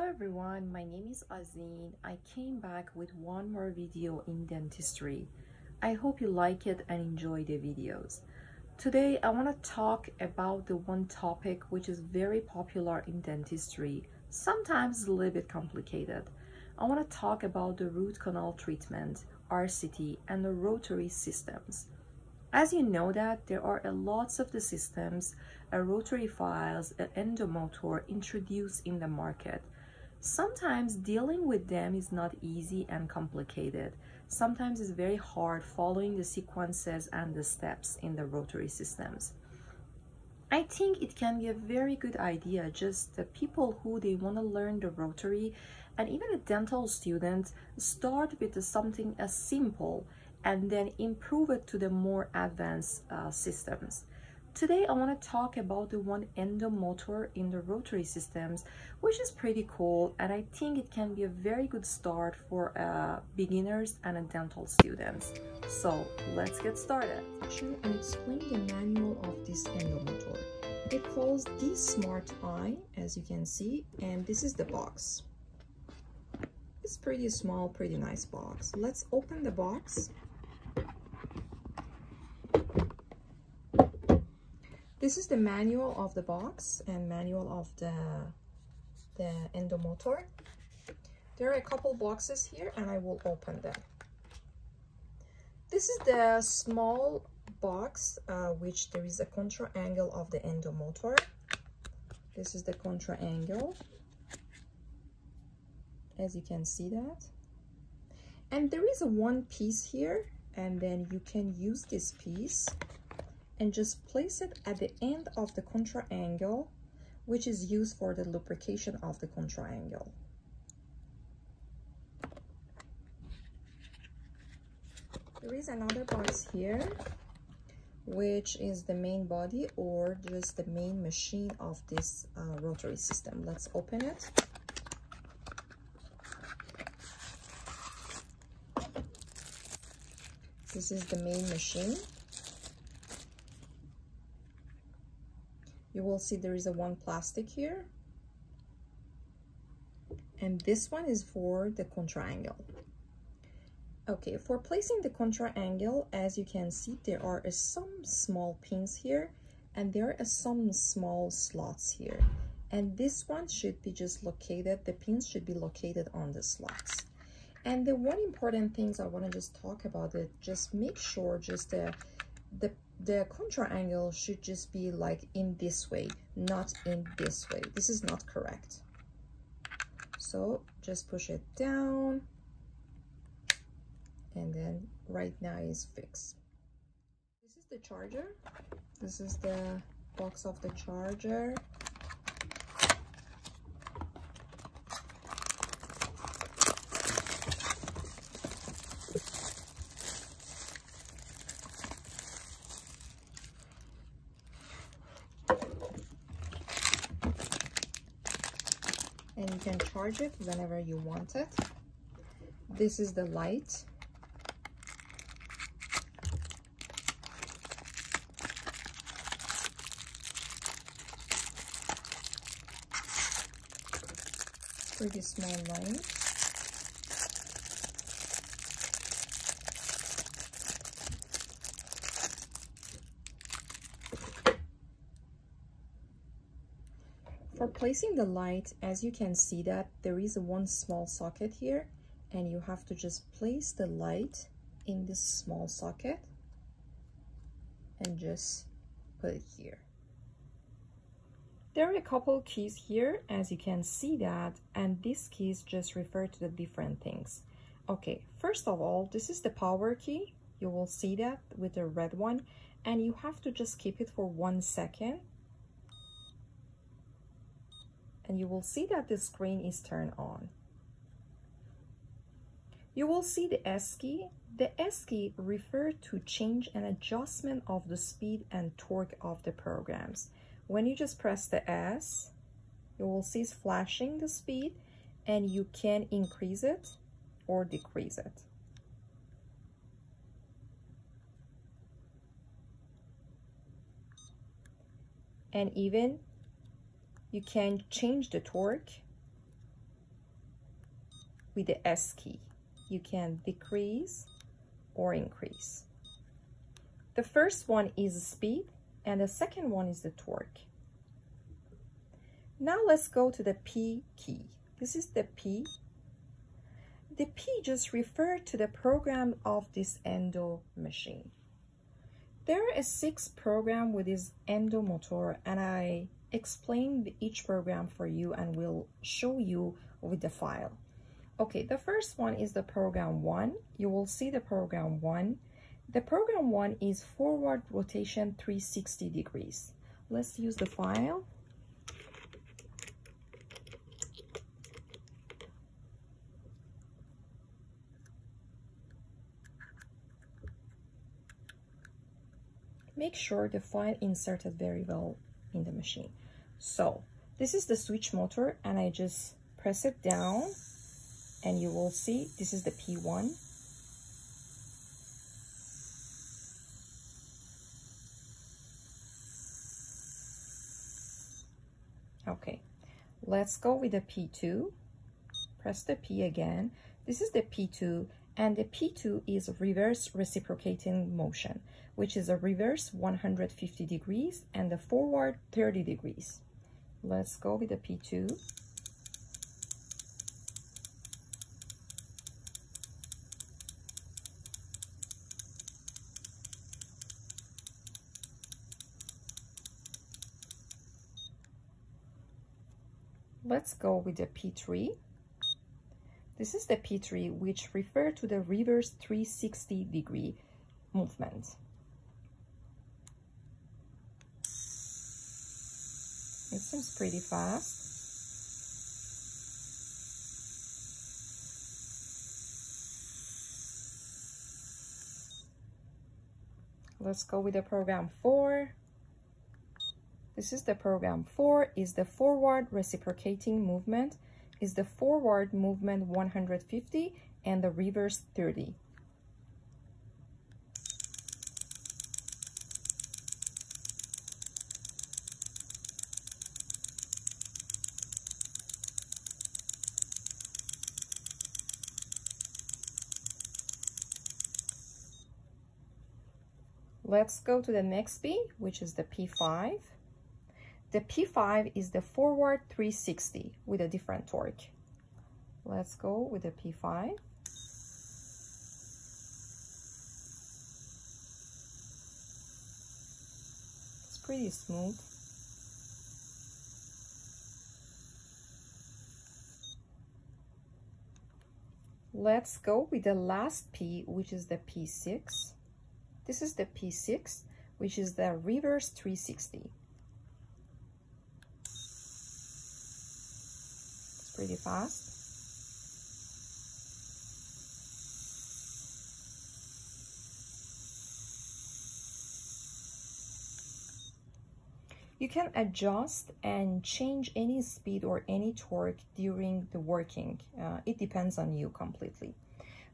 Hello everyone, my name is Azine. I came back with one more video in dentistry. I hope you like it and enjoy the videos. Today I want to talk about the one topic which is very popular in dentistry. Sometimes a little bit complicated. I want to talk about the root canal treatment, RCT, and the rotary systems. As you know that there are a lots of the systems, a rotary files, an endomotor introduced in the market. Sometimes dealing with them is not easy and complicated. Sometimes it's very hard following the sequences and the steps in the rotary systems. I think it can be a very good idea just the people who they want to learn the rotary and even a dental student start with something as simple and then improve it to the more advanced uh, systems. Today, I want to talk about the one endomotor in the rotary systems, which is pretty cool, and I think it can be a very good start for uh, beginners and dental students. So let's get started. And explain the manual of this endomotor. It calls the Smart Eye, as you can see, and this is the box. It's pretty small, pretty nice box. Let's open the box This is the manual of the box and manual of the, the endomotor. There are a couple boxes here and I will open them. This is the small box uh, which there is a contra angle of the endomotor. This is the contra angle. As you can see that. And there is a one piece here and then you can use this piece and just place it at the end of the contra angle, which is used for the lubrication of the contra angle. There is another box here, which is the main body or just the main machine of this uh, rotary system. Let's open it. This is the main machine. You will see there is a one plastic here. And this one is for the contra angle okay for placing the contra angle as you can see there are uh, some small pins here and there are some small slots here. And this one should be just located the pins should be located on the slots. And the one important things i want to just talk about it just make sure just the the the contra angle should just be like in this way, not in this way. This is not correct. So just push it down and then right now is fixed. This is the charger. This is the box of the charger. Can charge it whenever you want it. This is the light. Pretty small light. For placing the light, as you can see that there is one small socket here and you have to just place the light in this small socket and just put it here. There are a couple keys here, as you can see that, and these keys just refer to the different things. Okay, first of all, this is the power key. You will see that with the red one, and you have to just keep it for one second and you will see that the screen is turned on. You will see the S key. The S key refers to change and adjustment of the speed and torque of the programs. When you just press the S, you will see it's flashing the speed and you can increase it or decrease it. And even you can change the torque with the S key. You can decrease or increase. The first one is speed and the second one is the torque. Now let's go to the P key. This is the P. The P just refers to the program of this endo machine. There is six program with this endo motor and I explain each program for you and we'll show you with the file. Okay, the first one is the program one. You will see the program one. The program one is forward rotation 360 degrees. Let's use the file. make sure the file inserted very well in the machine. So this is the switch motor and I just press it down and you will see this is the P1. Okay, let's go with the P2. Press the P again. This is the P2 and the P2 is reverse reciprocating motion, which is a reverse 150 degrees and the forward 30 degrees. Let's go with the P2. Let's go with the P3. This is the P3, which refer to the reverse 360 degree movement. It seems pretty fast. Let's go with the program 4. This is the program 4, is the forward reciprocating movement is the forward movement 150 and the reverse 30. Let's go to the next P, which is the P5. The P5 is the forward 360 with a different torque. Let's go with the P5. It's pretty smooth. Let's go with the last P, which is the P6. This is the P6, which is the reverse 360. Pretty fast. You can adjust and change any speed or any torque during the working. Uh, it depends on you completely.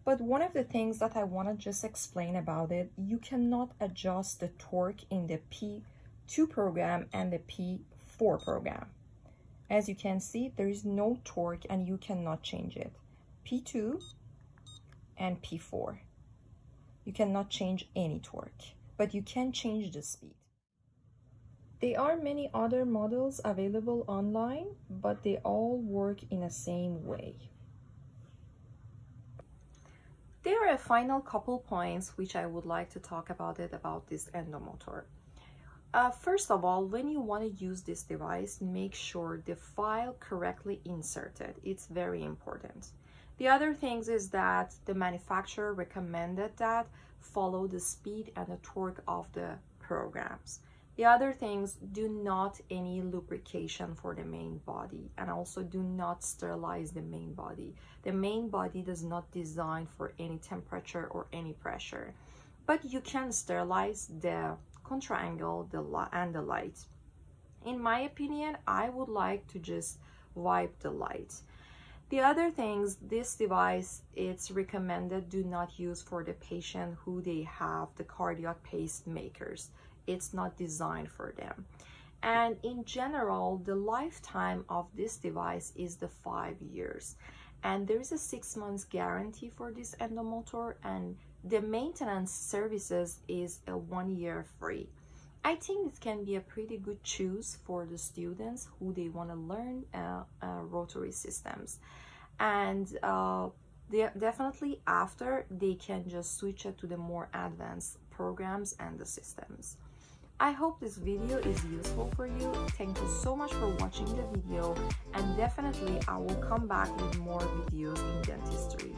But one of the things that I want to just explain about it, you cannot adjust the torque in the P2 program and the P4 program. As you can see, there is no torque and you cannot change it. P2 and P4. You cannot change any torque, but you can change the speed. There are many other models available online, but they all work in the same way. There are a final couple points which I would like to talk about it about this endomotor. Uh, first of all, when you want to use this device, make sure the file correctly inserted. It's very important. The other things is that the manufacturer recommended that follow the speed and the torque of the programs. The other things, do not any lubrication for the main body and also do not sterilize the main body. The main body does not design for any temperature or any pressure, but you can sterilize the contraangle the and the light. In my opinion, I would like to just wipe the light. The other things, this device, it's recommended do not use for the patient who they have the cardiac pacemakers. It's not designed for them. And in general, the lifetime of this device is the five years. and there is a six months guarantee for this endomotor and the maintenance services is a one year free I think this can be a pretty good choice for the students who they want to learn uh, uh, rotary systems and uh, definitely after they can just switch it to the more advanced programs and the systems. I hope this video is useful for you. Thank you so much for watching the video and definitely I will come back with more videos in dentistry.